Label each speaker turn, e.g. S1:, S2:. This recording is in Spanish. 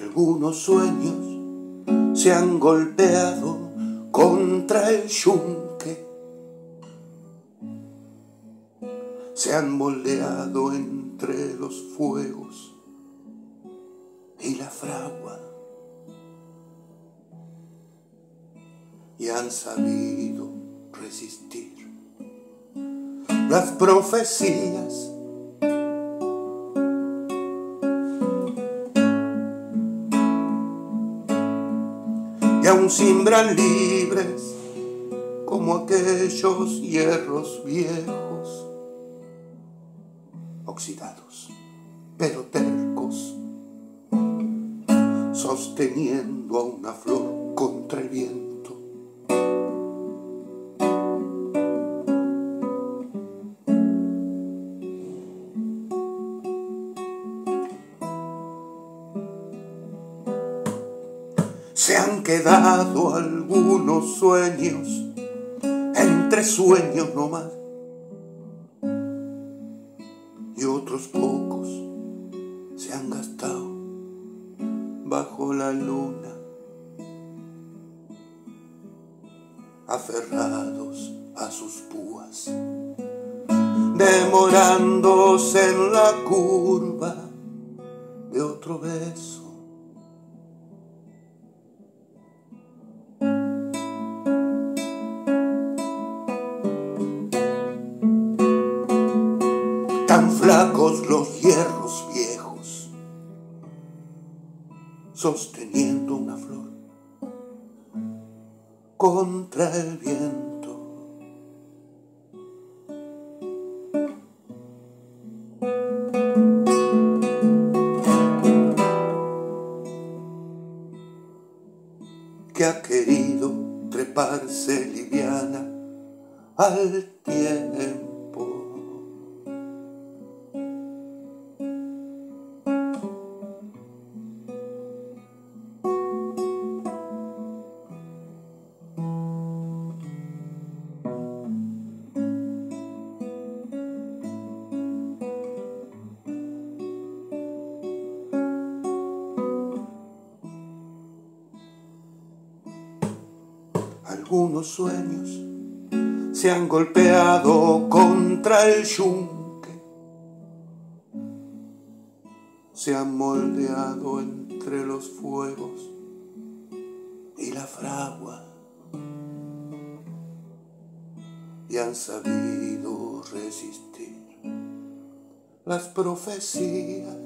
S1: Algunos sueños se han golpeado contra el yunque, se han moldeado entre los fuegos y la fragua. Y han sabido resistir las profecías y aún simbran libres como aquellos hierros viejos, oxidados, pero tercos, sosteniendo a una flor contra el viento. Se han quedado algunos sueños entre sueños nomás. Y otros pocos se han gastado bajo la luna aferrados a sus púas demorándose en la curva de otro beso tan flacos los hierros viejos, sosteniendo una flor contra el viento. que ha querido treparse liviana al tiempo. Algunos sueños se han golpeado contra el yunque, se han moldeado entre los fuegos y la fragua. Y han sabido resistir las profecías